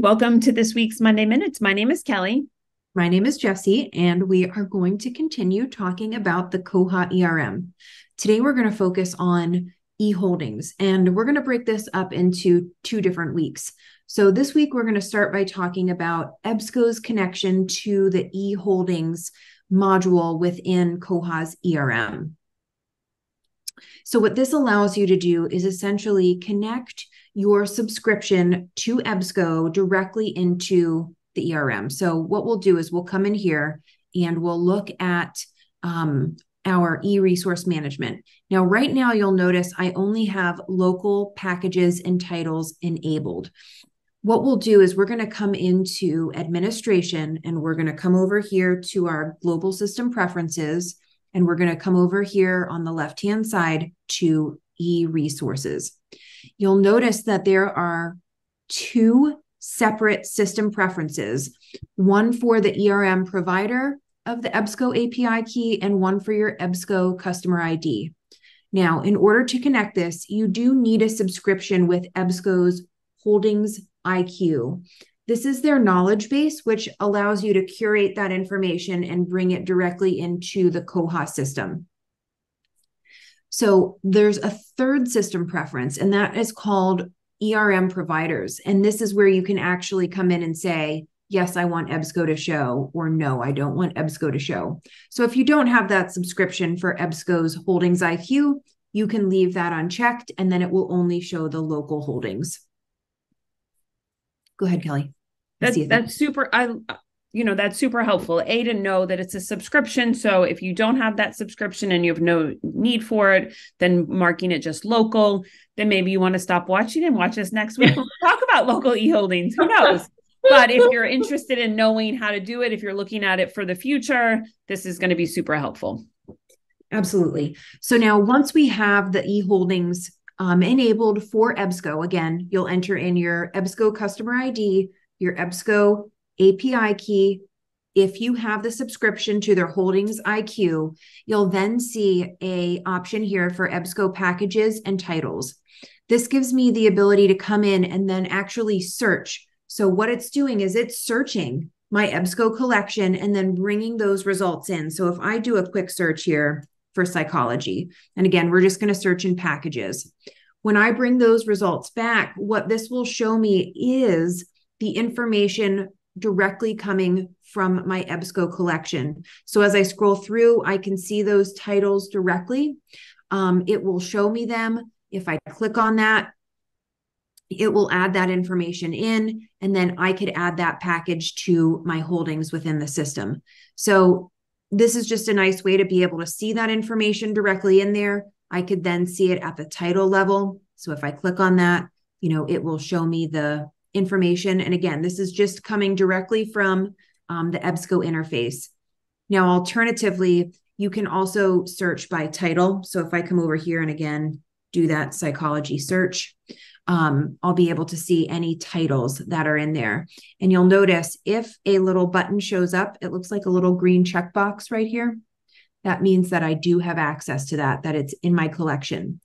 welcome to this week's Monday Minutes. My name is Kelly. My name is Jessie, and we are going to continue talking about the Koha ERM. Today, we're going to focus on e holdings, and we're going to break this up into two different weeks. So, this week, we're going to start by talking about EBSCO's connection to the e holdings module within Koha's ERM. So, what this allows you to do is essentially connect your subscription to EBSCO directly into the ERM. So what we'll do is we'll come in here and we'll look at um, our e-resource management. Now, right now, you'll notice I only have local packages and titles enabled. What we'll do is we're going to come into administration and we're going to come over here to our global system preferences and we're going to come over here on the left-hand side to e-resources you'll notice that there are two separate system preferences one for the ERM provider of the EBSCO API key and one for your EBSCO customer ID. Now, in order to connect this, you do need a subscription with EBSCO's Holdings IQ. This is their knowledge base, which allows you to curate that information and bring it directly into the Koha system. So there's a third system preference, and that is called ERM providers. And this is where you can actually come in and say, yes, I want EBSCO to show, or no, I don't want EBSCO to show. So if you don't have that subscription for EBSCO's Holdings IQ, you can leave that unchecked and then it will only show the local holdings. Go ahead, Kelly. That's, that's super. I you know that's super helpful. A to know that it's a subscription. So if you don't have that subscription and you have no need for it then marking it just local. Then maybe you want to stop watching and watch us next week. We'll talk about local e-holdings. Who knows? But if you're interested in knowing how to do it if you're looking at it for the future this is going to be super helpful. Absolutely. So now once we have the e-holdings um, enabled for ebsco again you'll enter in your ebsco customer id your ebsco API key. If you have the subscription to their Holdings IQ, you'll then see a option here for EBSCO packages and titles. This gives me the ability to come in and then actually search. So what it's doing is it's searching my EBSCO collection and then bringing those results in. So if I do a quick search here for psychology, and again, we're just going to search in packages. When I bring those results back, what this will show me is the information directly coming from my EBSCO collection. So as I scroll through, I can see those titles directly. Um, it will show me them. If I click on that, it will add that information in, and then I could add that package to my holdings within the system. So this is just a nice way to be able to see that information directly in there. I could then see it at the title level. So if I click on that, you know, it will show me the information. And again, this is just coming directly from um, the EBSCO interface. Now, alternatively, you can also search by title. So if I come over here and again, do that psychology search, um, I'll be able to see any titles that are in there. And you'll notice if a little button shows up, it looks like a little green checkbox right here. That means that I do have access to that, that it's in my collection.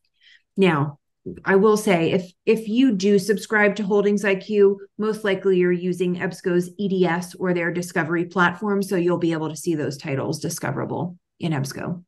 Now, I will say if if you do subscribe to Holdings IQ, most likely you're using EBSCO's EDS or their discovery platform, so you'll be able to see those titles discoverable in EBSCO.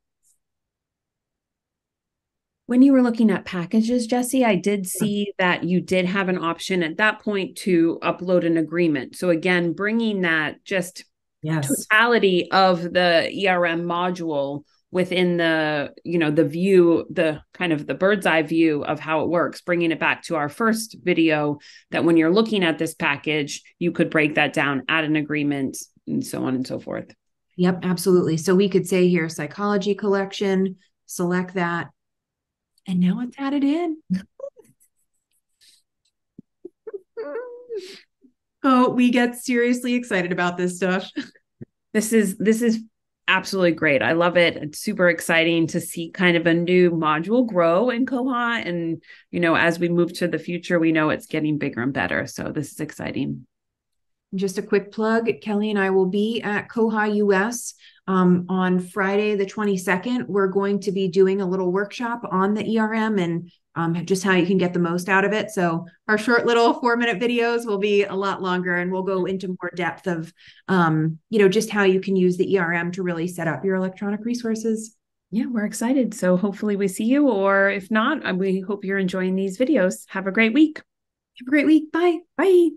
When you were looking at packages, Jessie, I did see that you did have an option at that point to upload an agreement. So again, bringing that just yes. totality of the ERM module within the you know the view the kind of the bird's eye view of how it works bringing it back to our first video that when you're looking at this package you could break that down add an agreement and so on and so forth. Yep absolutely. So we could say here psychology collection select that. And now it's added in. Oh we get seriously excited about this stuff. This is this is absolutely great. I love it. It's super exciting to see kind of a new module grow in Koha. And, you know, as we move to the future, we know it's getting bigger and better. So this is exciting. Just a quick plug Kelly and I will be at Koha US um, on Friday, the 22nd. We're going to be doing a little workshop on the ERM and um, just how you can get the most out of it. So, our short little four minute videos will be a lot longer and we'll go into more depth of, um, you know, just how you can use the ERM to really set up your electronic resources. Yeah, we're excited. So, hopefully, we see you, or if not, uh, we hope you're enjoying these videos. Have a great week. Have a great week. Bye. Bye.